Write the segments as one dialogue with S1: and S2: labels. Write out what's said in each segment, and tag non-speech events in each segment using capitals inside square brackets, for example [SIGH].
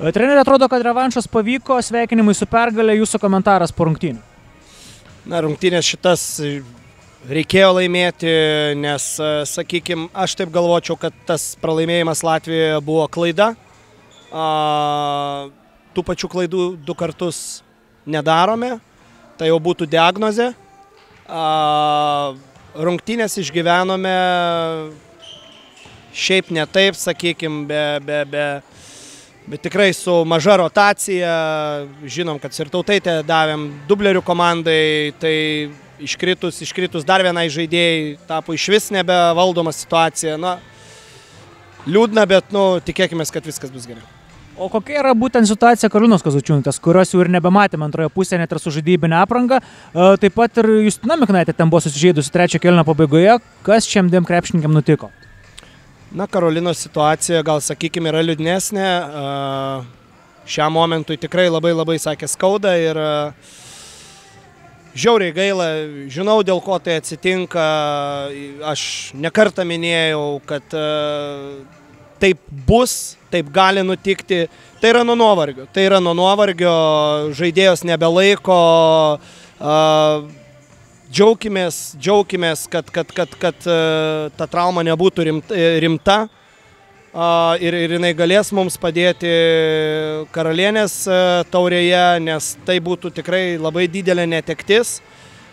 S1: E, Treneri atrodo, kad revanšas pavyko, sveikinimai su pergalė, jūsų komentaras po rungtynių.
S2: Na, rungtynės šitas reikėjo laimėti, nes, sakykime, aš taip galvočiau, kad tas pralaimėjimas Latvijoje buvo klaida. A, tų pačių klaidų du kartus nedarome, tai jau būtų diagnozė. A, rungtynės išgyvenome šiaip ne taip, sakykime, be, be, be, bet tikrai su maža rotacija. Žinom, kad ir tautaitę davėm dublerių komandai, tai iškritus, iškritus dar vienai žaidėjai tapo iš vis nebevaldoma situacija. Na, liūdna, bet nu, tikėkime, kad viskas bus gerai.
S1: O kokia yra būtent situacija Karolinos Kazučiūntas, kurios jau ir nebematėme antroje pusėje net ir su žaidybinė apranga. E, Taip pat ir Justina Miknaitė ten buvo susižeidusi trečio kelio pabaigoje. Kas šiam dviem krepšininkėm nutiko?
S2: Na, Karolinos situacija gal, sakykime, yra liūdnesnė. Šiam momentui tikrai labai labai sakė skauda ir žiauriai gaila, žinau dėl ko tai atsitinka. Aš nekartą minėjau, kad taip bus, taip gali nutikti. Tai yra nuo nuovargio. Tai yra nuo nuovargio, žaidėjos nebelaiko. A, džiaukimės, džiaukimės, kad, kad, kad, kad e, ta trauma nebūtų rimta, rimta ir, ir jinai galės mums padėti karalienės e, taurėje, nes tai būtų tikrai labai didelė netektis.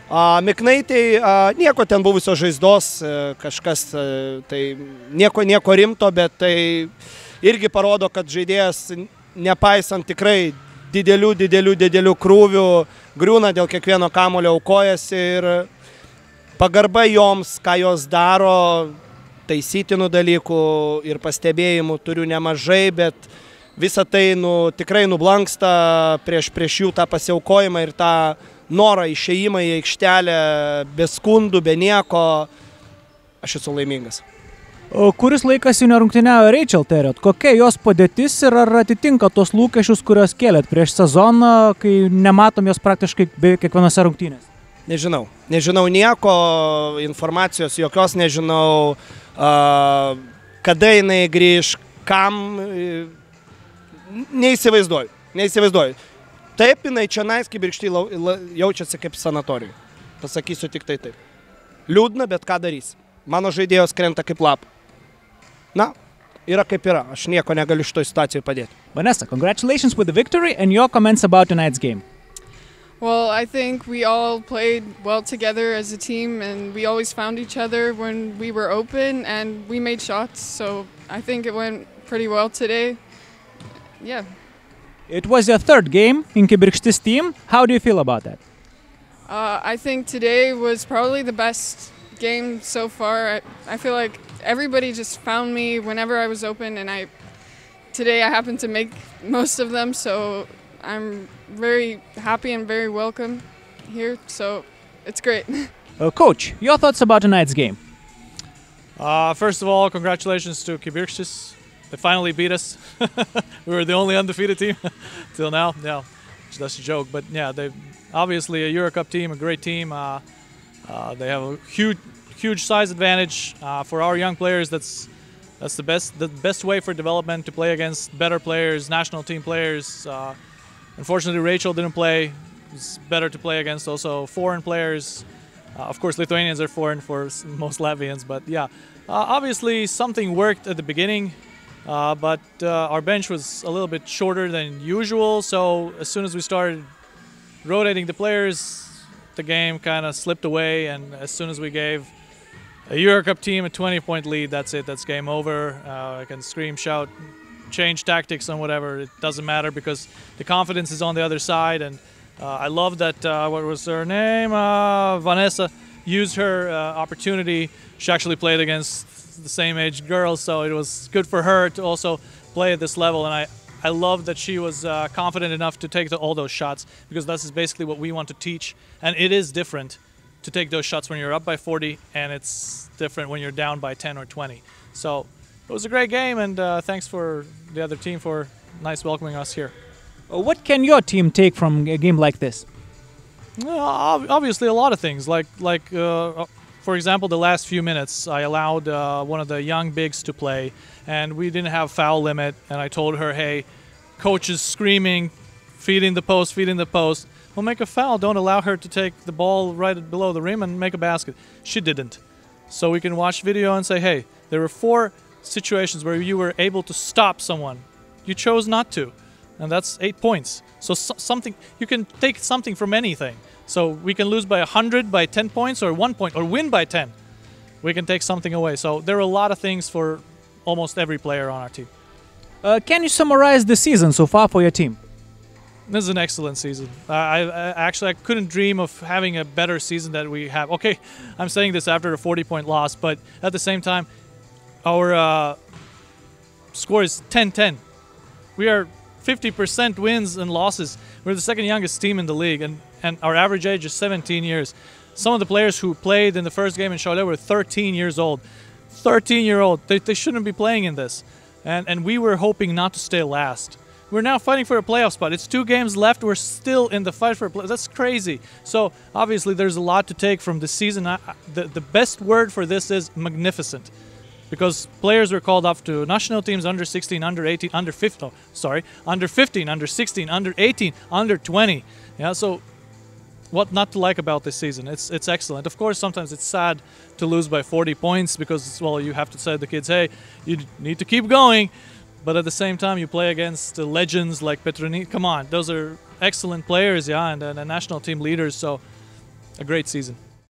S2: Miknaitai, nieko ten buvusios žaizdos, e, kažkas, e, tai nieko, nieko rimto, bet tai irgi parodo, kad žaidėjas, nepaisant tikrai didelių, didelių, didelių krūvių, griūna dėl kiekvieno kamulio aukojasi ir pagarba joms, ką jos daro, taisytinų dalykų ir pastebėjimų turiu nemažai, bet visa tai nu, tikrai nublanksta prieš, prieš jų tą pasiaukojimą ir tą norą išėjimą į aikštelę be skundų, be nieko. Aš esu laimingas.
S1: Kuris laikas jau nerungtyniavo Rachel Terrot? Kokia jos padėtis ir ar atitinka tos lūkesčius, kuriuos kėlėt prieš sezoną, kai nematom jos praktiškai beveik kiekvienose rungtynėse?
S2: Nežinau, nežinau nieko, informacijos jokios nežinau, kada jinai grįž, kam, neįsivaizduoju, neįsivaizduoju. Taip, jinai čia nais kibirkštai jaučiasi kaip sanatorijai. Pasakysiu tik tai taip. Liūdna, bet ką darys. Mano žaidėjos krenta kaip lap. Na, yra kaip yra. Aš nieko negaliu šitoje situacijoje padėti.
S1: Vanessa, congratulations with the victory and your comments about tonight's game.
S3: Well, I think we all played well together as a team, and we always found each other when we were open, and we made shots. So I think it went pretty well today. Yeah.
S1: It was your third game in Kibirkštis team. How do you feel about that?
S3: Uh, I think today was probably the best game so far. I, I feel like everybody just found me whenever I was open, and I today I happened to make most of them. So I'm very happy and very welcome here. So it's great. [LAUGHS]
S1: Uh, coach, your thoughts about tonight's game?
S4: Uh, first of all, congratulations to Kibirkštis. They finally beat us. [LAUGHS] we were the only undefeated team [LAUGHS] till now. Yeah, that's a joke. But yeah, they obviously a Euro Cup team, a great team. Uh, uh, they have a huge, huge size advantage uh, for our young players. That's that's the best the best way for development to play against better players, national team players. Uh, unfortunately, Rachel didn't play. It's better to play against also foreign players. Uh, of course, Lithuanians are foreign for most Latvians, but yeah, uh, obviously something worked at the beginning. Uh, but uh, our bench was a little bit shorter than usual, so as soon as we started rotating the players, the game kind of slipped away. And as soon as we gave a Euro Cup team a 20 point lead, that's it, that's game over. Uh, I can scream, shout, change tactics and whatever. It doesn't matter because the confidence is on the other side. And uh, I love that, uh, what was her name? Uh, Vanessa used her uh, opportunity. She actually played against the same age girls, so it was good for her to also play at this level. And I, I love that she was uh, confident enough to take the, all those shots because this is basically what we want to teach. And it is different to take those shots when you're up by 40, and it's different when you're down by 10 or 20. So it was a great game, and uh, thanks for the other team for nice welcoming us here.
S1: Uh, what can your team take from a game like this?
S4: Well, obviously, a lot of things. Like, like uh, for example, the last few minutes, I allowed uh, one of the young bigs to play, and we didn't have foul limit. And I told her, "Hey, coach is screaming, feeding the post, feeding the post. We'll make a foul. Don't allow her to take the ball right below the rim and make a basket. She didn't. So we can watch video and say, hey, there were four situations where you were able to stop someone. You chose not to, and that's eight points. So, so something you can take something from anything. So we can lose by 100, by 10 points, or one point, or win by 10. We can take something away. So there are a lot of things for almost every player on our team.
S1: Uh, can you summarize the season so far for your team?
S4: This is an excellent season. I, I actually I couldn't dream of having a better season that we have. Okay, I'm saying this after a 40 point loss, but at the same time, our uh, score is 10-10. We are 50% wins and losses. We're the second youngest team in the league, and, and our average age is 17 years. Some of the players who played in the first game in Charlotte were 13 years old. 13 year old. They, they shouldn't be playing in this. And, and we were hoping not to stay last. We're now fighting for a playoff spot. It's two games left. We're still in the fight for a playoff. That's crazy. So obviously, there's a lot to take from the season. I, the, the best word for this is magnificent because players were called up to national teams under 16, under 18, under 15. Oh, sorry, under 15, under 16, under 18, under 20. Yeah, so what not to like about this season? It's it's excellent. Of course, sometimes it's sad to lose by 40 points because well, you have to say to the kids, hey, you need to keep going. But at the same time, you play against legends like Petroni. Come on, those are excellent players, yeah, and, and national team leaders. So, a great season.